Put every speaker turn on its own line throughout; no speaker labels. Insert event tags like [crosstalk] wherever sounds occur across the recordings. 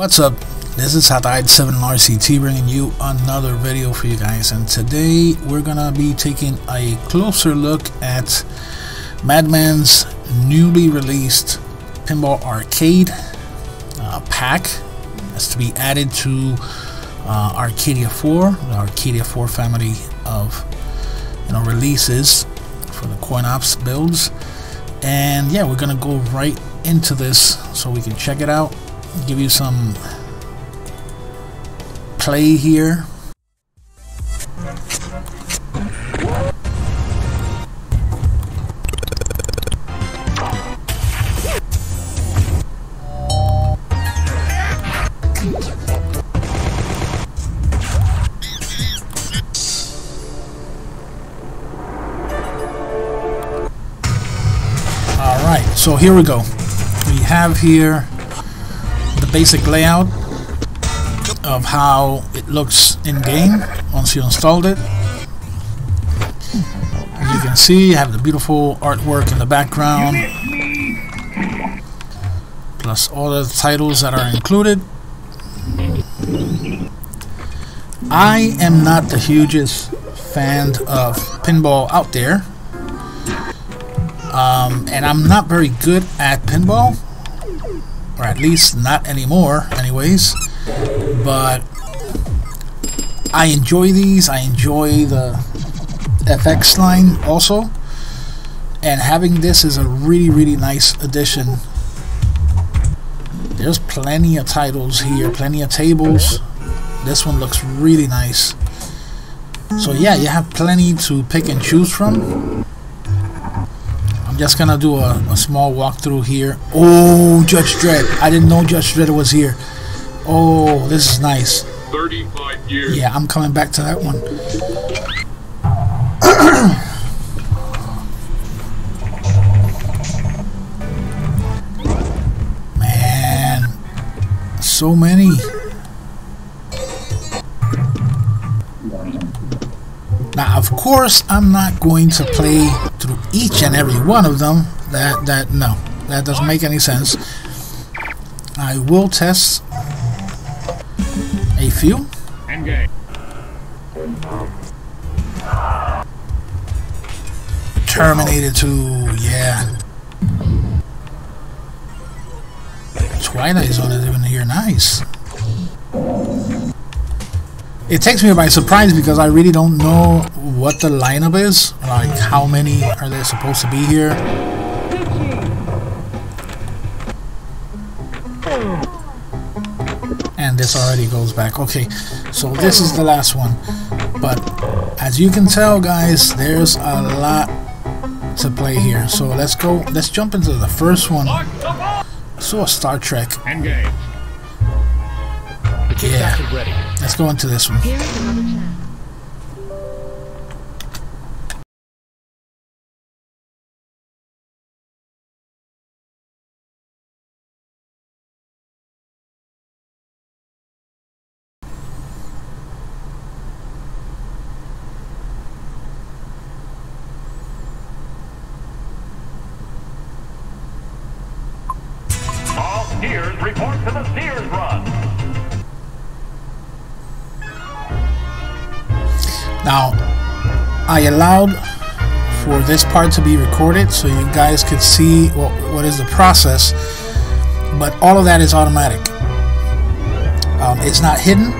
What's up? This is Hataid7RCT bringing you another video for you guys and today we're gonna be taking a closer look at Madman's newly released Pinball Arcade uh, pack. That's to be added to uh, Arcadia 4, the Arcadia 4 family of you know releases for the CoinOPS builds. And yeah we're gonna go right into this so we can check it out give you some play here Alright, so here we go. We have here basic layout of how it looks in game once you installed it. As you can see, you have the beautiful artwork in the background, plus all the titles that are included. I am not the hugest fan of pinball out there. Um, and I'm not very good at pinball, or at least not anymore, anyways. But I enjoy these. I enjoy the FX line also, and having this is a really, really nice addition. There's plenty of titles here, plenty of tables. This one looks really nice. So yeah, you have plenty to pick and choose from just gonna do a, a, small walkthrough here. Oh, Judge Dredd. I didn't know Judge Dredd was here. Oh, this is nice.
35 years.
Yeah, I'm coming back to that one. [clears throat] Man, so many. Now, of course, I'm not going to play each and every one of them. That, that, no, that doesn't make any sense. I will test a few. Terminator 2, yeah. Twilight Zone is even here, nice. It takes me by surprise because I really don't know what the lineup is. Like, how many are there supposed to be here? And this already goes back. Okay, so this is the last one. But as you can tell, guys, there's a lot to play here. So let's go. Let's jump into the first one. So Star Trek.
Engage.
Yeah.
ready.
Let's go into this one. Allowed for this part to be recorded so you guys could see what, what is the process, but all of that is automatic. Um, it's not hidden,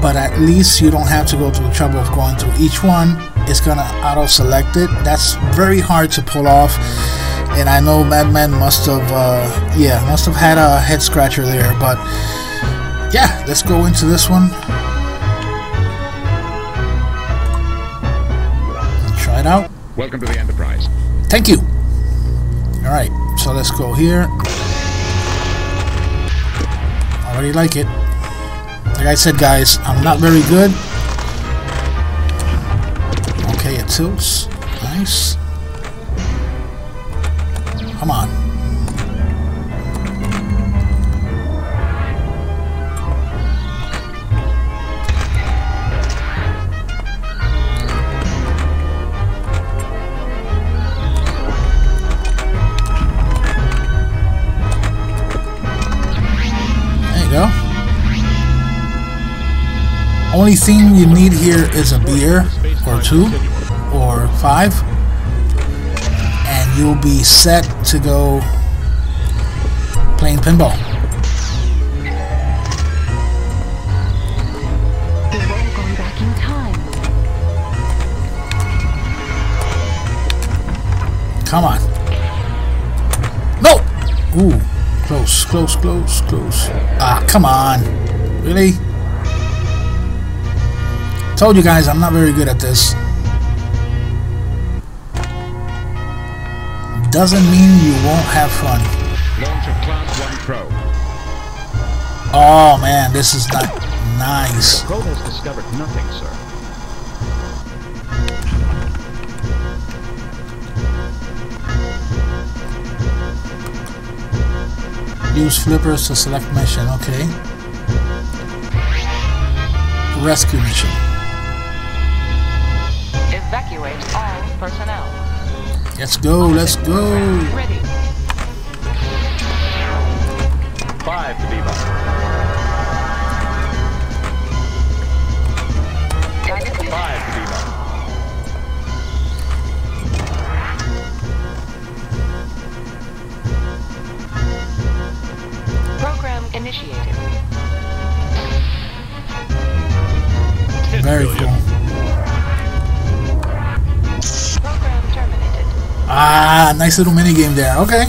but at least you don't have to go through the trouble of going through each one. It's gonna auto select it. That's very hard to pull off, and I know Madman must have, uh, yeah, must have had a head scratcher there. But yeah, let's go into this one. It.
Welcome to the Enterprise.
Thank you. All right, so let's go here. Already like it. Like I said, guys, I'm not very good. Okay, it tilts. Nice. Come on. Only thing you need here is a beer or two or five, and you'll be set to go playing pinball. Come on. No! Ooh, close, close, close, close. Ah, come on. Really? Told you guys I'm not very good at this. Doesn't mean you won't have fun.
Launch of Class 1 Pro.
Oh man, this is not nice.
Probe has discovered nothing, sir.
Use flippers to select mission. Okay. Rescue mission.
Personnel.
Let's go. Let's go.
Ready.
Five to Bebop.
Target
Five to Bebop.
Program initiated.
Very cool. Ah, nice little mini game there. Okay.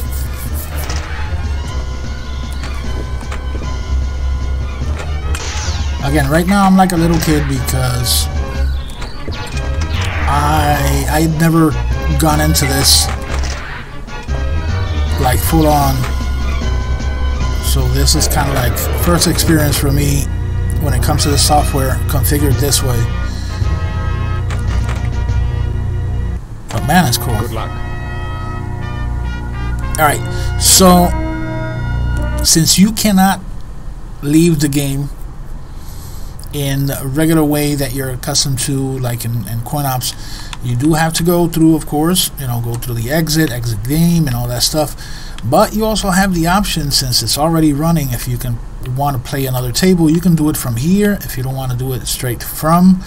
Again, right now I'm like a little kid because I I'd never gone into this like full on. So this is kind of like first experience for me when it comes to the software configured this way. But man, it's cool.
Good luck.
Alright, so since you cannot leave the game in a regular way that you're accustomed to, like in, in CoinOps, you do have to go through, of course, you know, go through the exit, exit game, and all that stuff. But you also have the option, since it's already running, if you can want to play another table, you can do it from here. If you don't want to do it straight from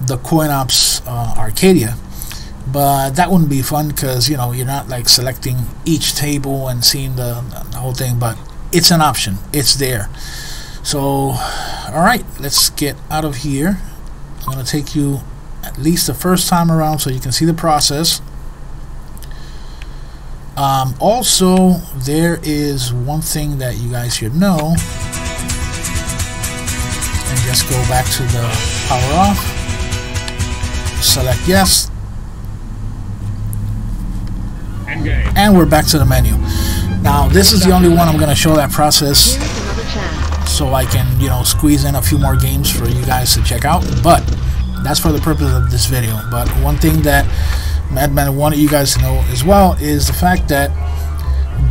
the CoinOps uh, Arcadia but that wouldn't be fun because you know you're not like selecting each table and seeing the, the whole thing but it's an option. It's there. So all right let's get out of here. I'm gonna take you at least the first time around so you can see the process. Um, also there is one thing that you guys should know. And just go back to the power off. Select yes
Engage.
And we're back to the menu. Now this is the only one I'm going to show that process so I can, you know, squeeze in a few more games for you guys to check out. But that's for the purpose of this video. But one thing that Madman wanted you guys to know as well is the fact that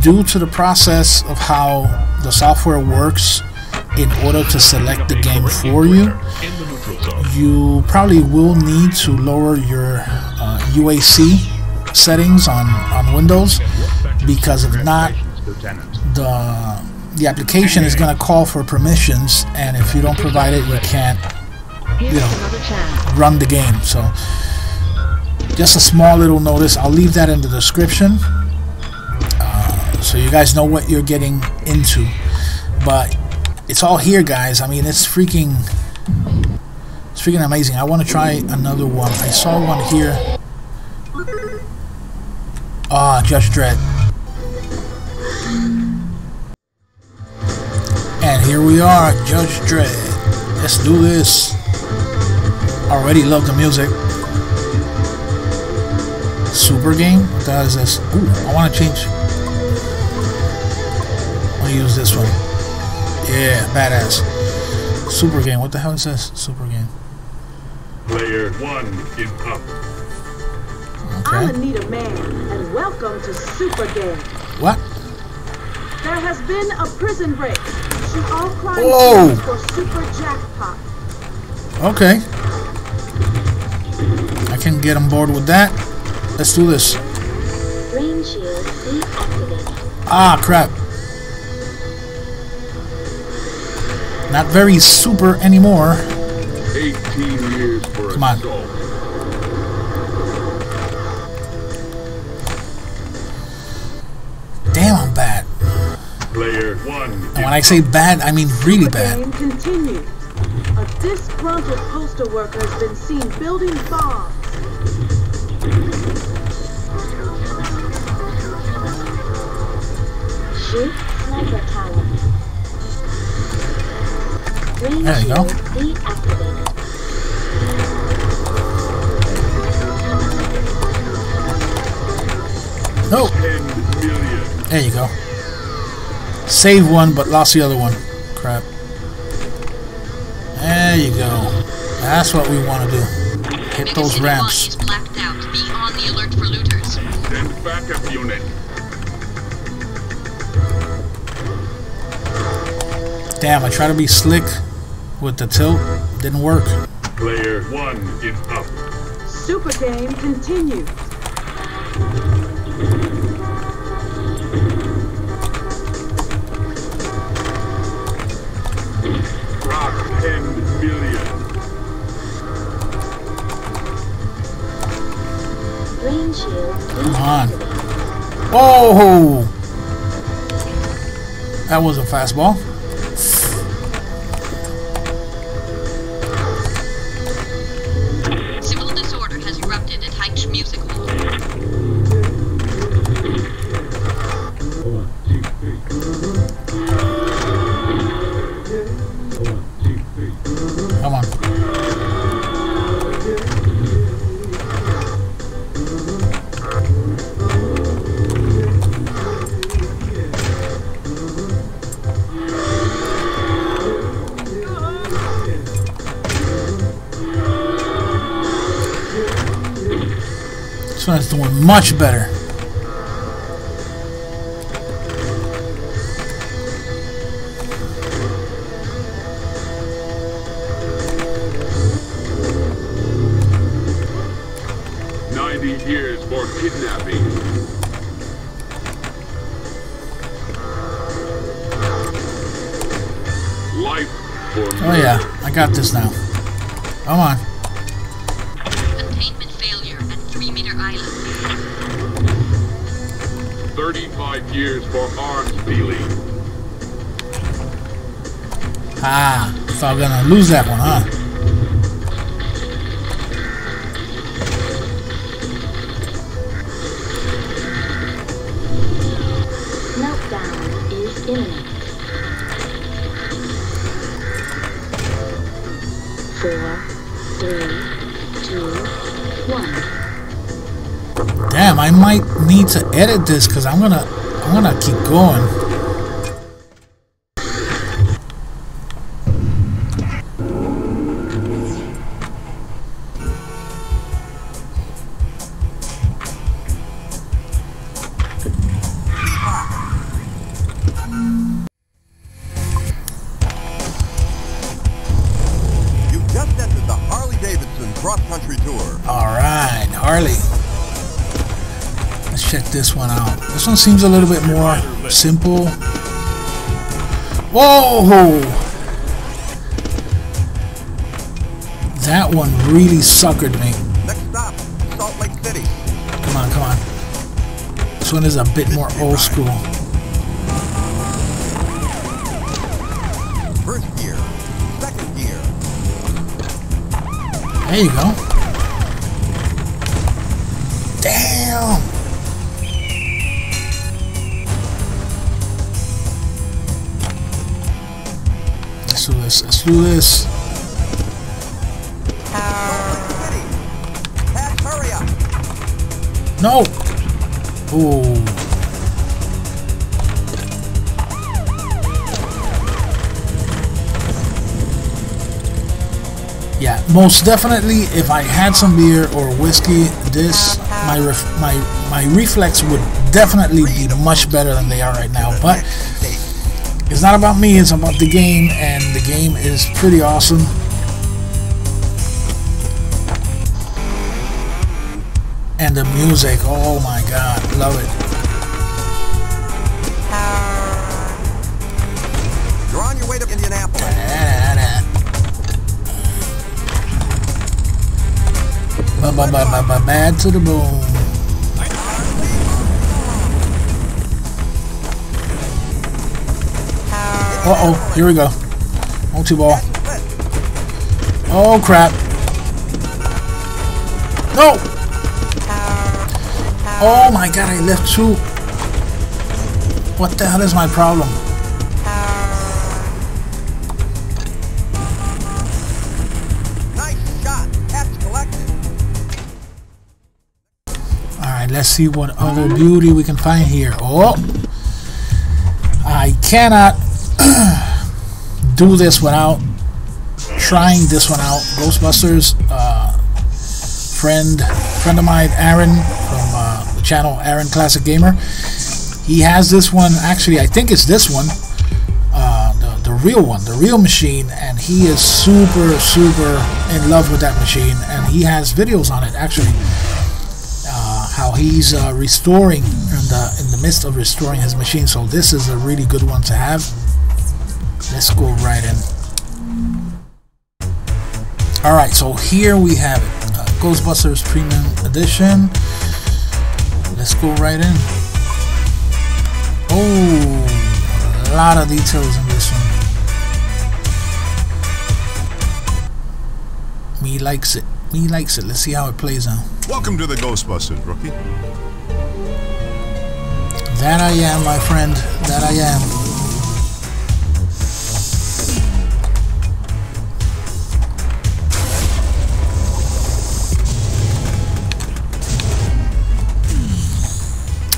due to the process of how the software works in order to select the game for you, you probably will need to lower your uh, UAC settings on, on Windows because if not, the the application is going to call for permissions and if you don't provide it you can't you know. run the game. So just a small little notice. I'll leave that in the description. Uh, so you guys know what you're getting into. But it's all here guys. I mean it's freaking it's freaking amazing. I want to try another one. I saw one here ah Judge Dredd And here we are, Judge Dredd. Let's do this. Already love the music. Super game? What the hell is this? Ooh, I want to change. I want to use this one. Yeah, badass. Super game. What the hell is this? Super game.
Player one is up.
I'm
Okay.
Anita Man, and welcome to Super Game.
What?
There has been a prison break. Shoot all crime
Whoa.
for Super Jackpot.
Okay. I can get on board with that. Let's do this.
Rain shield deactivated.
Ah, crap. Not very super anymore.
18 years for
Come on.
assault.
Damn, I'm bad.
Player one
And when I say bad, I mean really
The
bad.
game continues. A disgruntled postal worker has been seen building bombs.
Shoot sniper tower. Range
There you go.
shield deactivated.
No,
10 million.
There you go. Save one, but lost the other one. Crap. There you go. That's what we want to do. Hit those ramps.
1 is blacked out. Be on the alert for looters.
Send backup unit.
Damn, I try to be slick with the tilt. Didn't work.
Player one in up.
Super game continues.
On. Oh! That was a fastball. One's doing much better.
Ninety years for kidnapping. Life for
Oh yeah, I got this now. Gonna lose that one, huh?
Meltdown is imminent. Four, three, two, one.
Damn, I might need to edit this because I'm gonna, I'm gonna keep going. One seems a little bit more simple. Whoa! That one really suckered me.
Next stop, Salt Lake City.
Come on, come on. This one is a bit more old school.
First gear, second gear,
There you go. Let's do this. No! Ooh. Yeah, most definitely. If I had some beer or whiskey, this my my my reflex would definitely be much better than they are right now. But it's not about me, it's about the game, and the game is pretty awesome. And the music, oh my god, love it.
You're on your way to Indianapolis.
Ba ba ba ba ba bad to the bone. Uh oh, here we go. Multi ball. Oh crap. No! Oh my god, I left two. What the hell is my problem? Alright, let's see what other beauty we can find here. Oh! I cannot do this without trying this one out. Ghostbusters, uh, friend, friend of mine, Aaron from uh, the channel Aaron Classic Gamer. He has this one. Actually, I think it's this one, uh, the the real one, the real machine, and he is super super in love with that machine, and he has videos on it actually. Uh, how he's uh, restoring in the in the midst of restoring his machine. So this is a really good one to have. Let's go right in. Alright, so here we have it. Uh, Ghostbusters Premium Edition. Let's go right in. Oh, a lot of details in this one. Me likes it. Me likes it. Let's see how it plays out.
Welcome to the Ghostbusters, rookie.
That I am, my friend. That I am.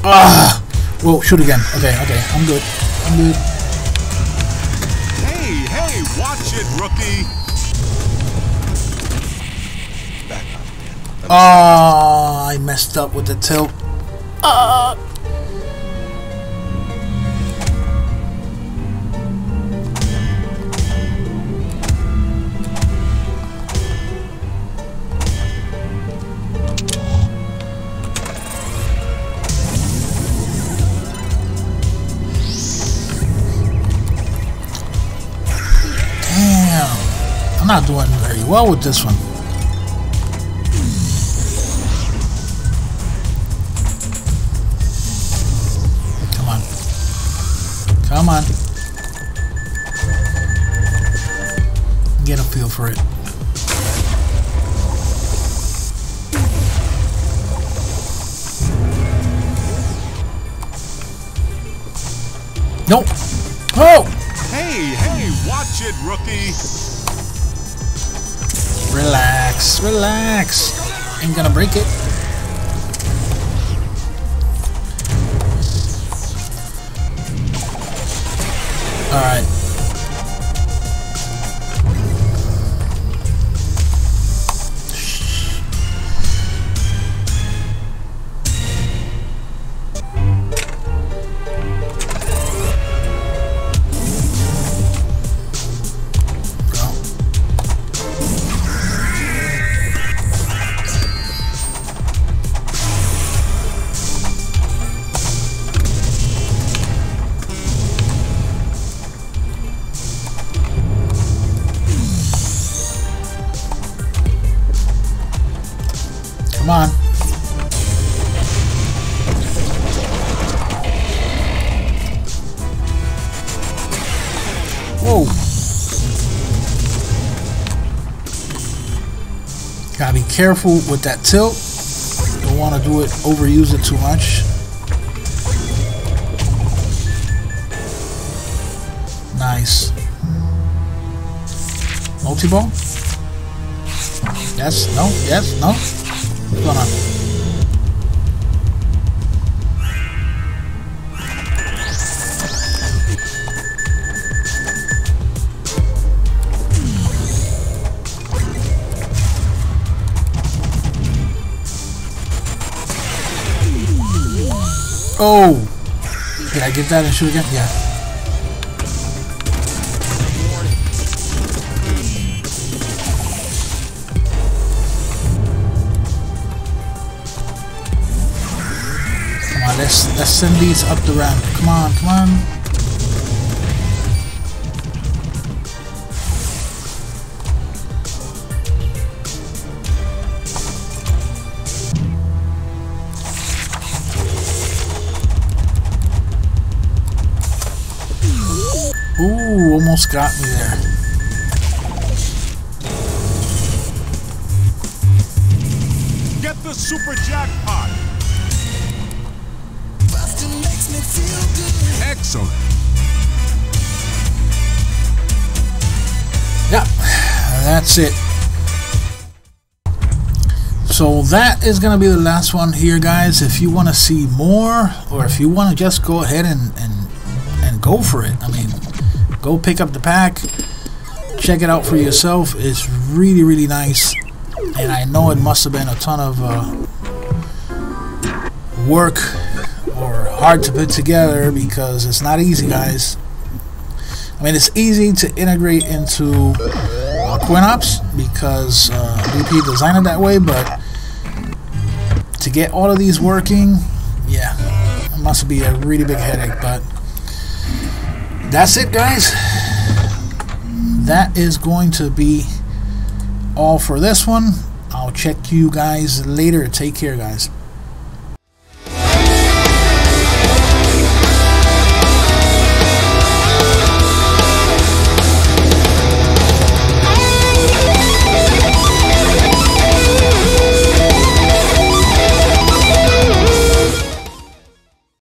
Ah! Whoa, shoot again. Okay, okay. I'm good. I'm good.
Hey, hey, watch it, rookie.
Oh, I messed up with the tilt. Ah! Well with this one. Come on. Come on. Get a feel for it. Nope. Oh!
Hey, hey, watch it, rookie.
Relax, relax. Ain't gonna break it. Alright. Whoa. Gotta be careful with that tilt. Don't want to do it, overuse it too much. Nice. Multi-ball? Yes, no, yes, no. What's going on? Oh! Did I get that and shoot again? Yeah. Come on, let's let's send these up the ramp. Come on, come on. Almost got me there.
Get the super jackpot. Excellent.
Yep, that's it. So that is going to be the last one here, guys. If you want to see more, or if you want to just go ahead and, and, and go for it, I mean, go pick up the pack, check it out for yourself. It's really, really nice. And I know it must have been a ton of uh, work or hard to put together because it's not easy, guys. I mean, it's easy to integrate into CoinOPS because uh, BP designed it that way, but to get all of these working, yeah, it must be a really big headache. But that's it, guys. That is going to be all for this one. I'll check you guys later. Take care, guys.